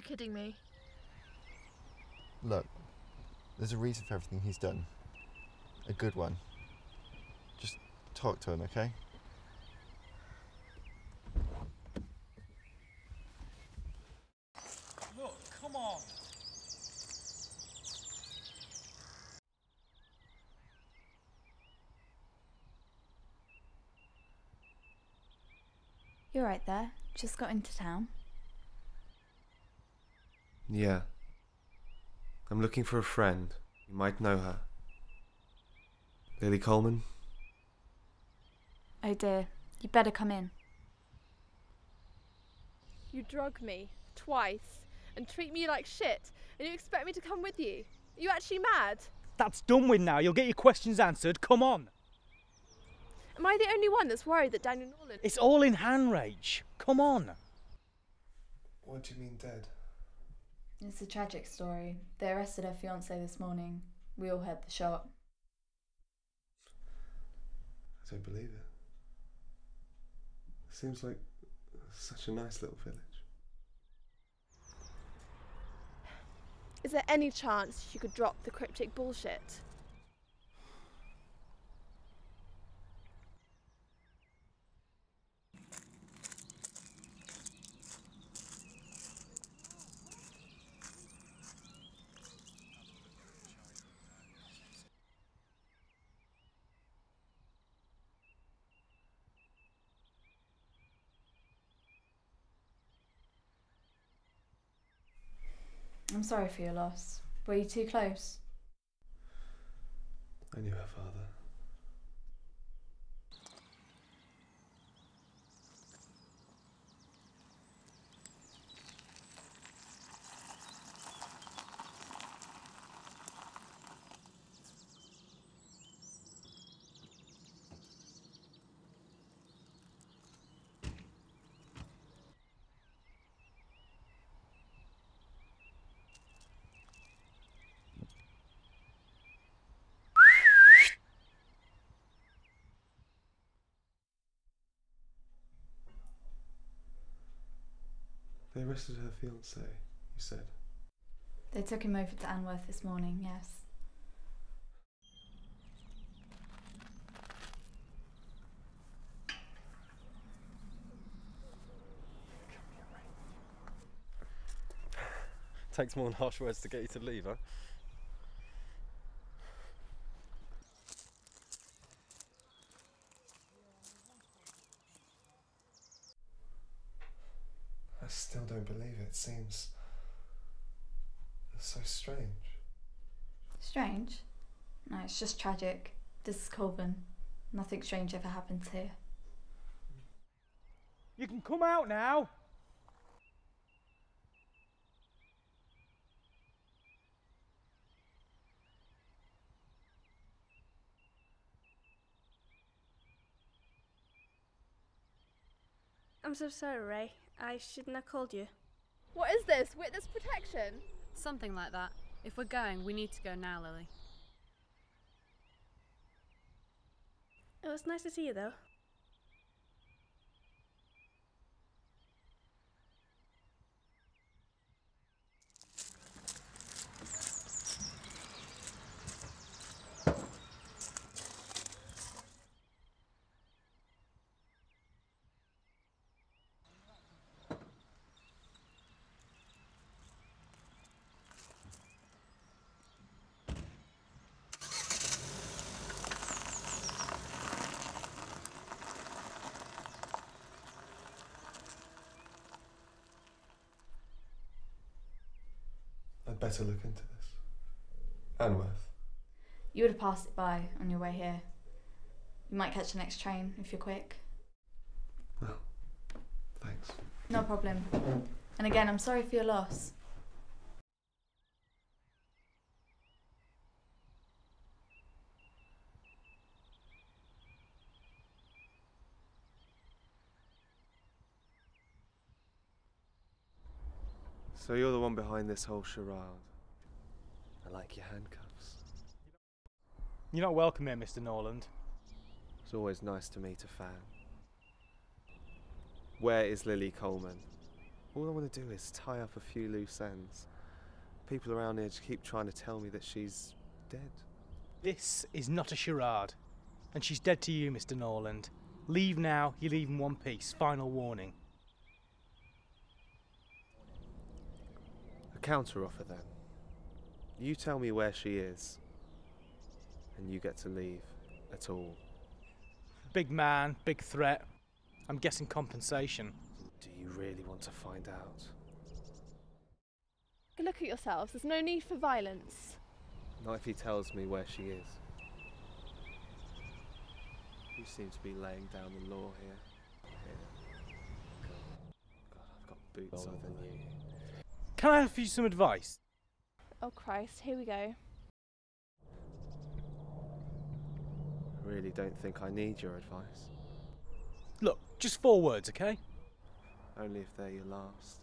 You're kidding me. Look, there's a reason for everything he's done. A good one. Just talk to him, okay? Look, come on. You're right there. Just got into town. Yeah. I'm looking for a friend. You might know her. Lily Coleman? Oh dear. You'd better come in. You drug me twice and treat me like shit, and you expect me to come with you? Are you actually mad? That's done with now. You'll get your questions answered. Come on. Am I the only one that's worried that Daniel Norland? It's all in hand, Rach. Come on. What do you mean dead? It's a tragic story. They arrested her fiance this morning. We all heard the shot. I don't believe it. Seems like such a nice little village. Is there any chance you could drop the cryptic bullshit? I'm sorry for your loss. Were you too close? I knew her father. They arrested her fiance, you said. They took him over to Anworth this morning, yes. Takes more than harsh words to get you to leave, huh? Still don't believe it. It seems so strange. Strange? No, it's just tragic. This is Colbourn. Nothing strange ever happens here. You can come out now. I'm so sorry, Ray. I shouldn't have called you. What is this? Witness protection? Something like that. If we're going, we need to go now, Lily. It was nice to see you, though. Better look into this. Anworth. You would have passed it by on your way here. You might catch the next train if you're quick. Well, thanks. No problem. And again, I'm sorry for your loss. So you're the one behind this whole charade. I like your handcuffs. You're not welcome here, Mr. Norland. It's always nice to meet a fan. Where is Lily Coleman? All I want to do is tie up a few loose ends. People around here just keep trying to tell me that she's dead. This is not a charade. And she's dead to you, Mr. Norland. Leave now, you leave in one piece. Final warning. A counter then. You tell me where she is, and you get to leave at all. Big man, big threat. I'm guessing compensation. Do you really want to find out? Look at yourselves. There's no need for violence. Not if he tells me where she is. You seem to be laying down the law here. Here. God, God I've got boots on than you. Can I offer you some advice? Oh Christ, here we go. I really don't think I need your advice. Look, just four words, okay? Only if they're your last.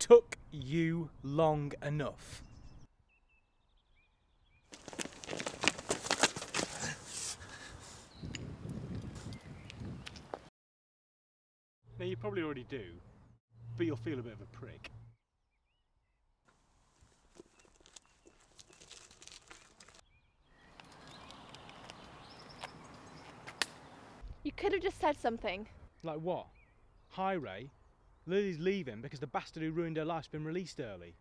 Took you long enough. Now, you probably already do, but you'll feel a bit of a prick. You could have just said something. Like what? Hi, Ray. Lily's leaving because the bastard who ruined her life's been released early.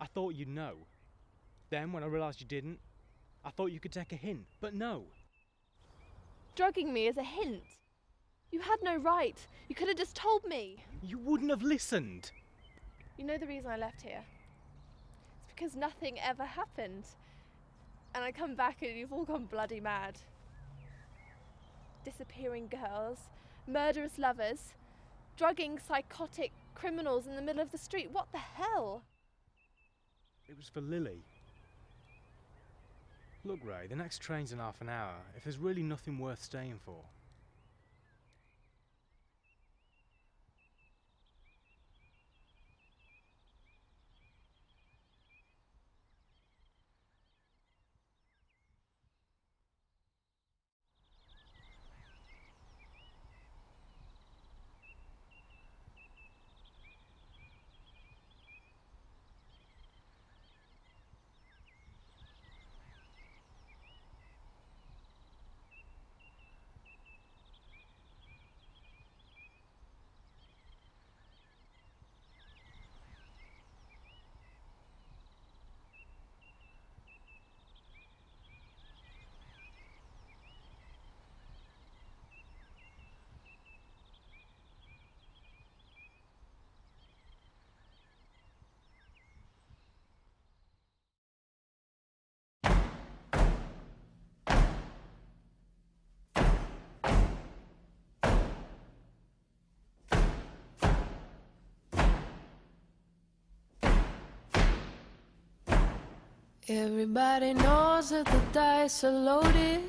I thought you'd know. Then, when I realised you didn't, I thought you could take a hint, but no. Drugging me is a hint. You had no right. You could have just told me. You wouldn't have listened. You know the reason I left here? It's because nothing ever happened. And I come back and you've all gone bloody mad. Disappearing girls, murderous lovers, drugging psychotic criminals in the middle of the street. What the hell? It was for Lily. Look, Ray, the next train's in half an hour. If there's really nothing worth staying for, Everybody knows that the dice are loaded.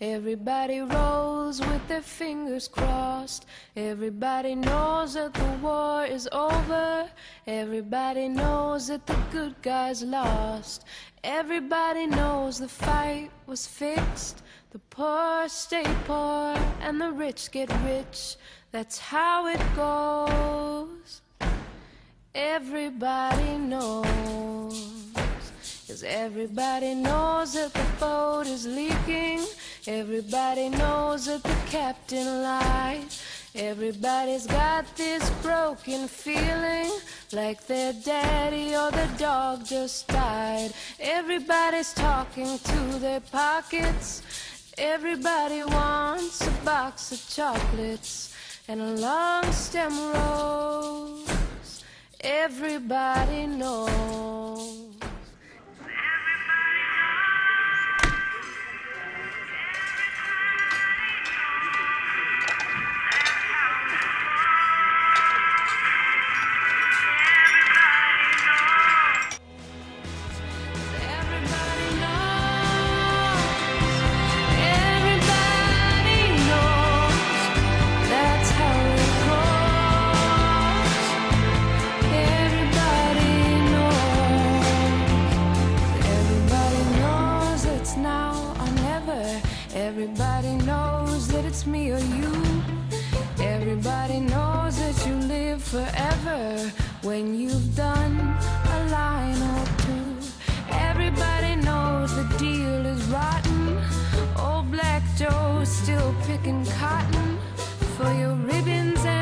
Everybody rolls with their fingers crossed. Everybody knows that the war is over. Everybody knows that the good guys lost. Everybody knows the fight was fixed. The poor stay poor and the rich get rich. That's how it goes. Everybody knows. Cause everybody knows that the boat is leaking. Everybody knows that the captain lied. Everybody's got this broken feeling like their daddy or their dog just died. Everybody's talking to their pockets. Everybody wants a box of chocolates and a long stem rose. Everybody knows. Still picking cotton for your ribbons and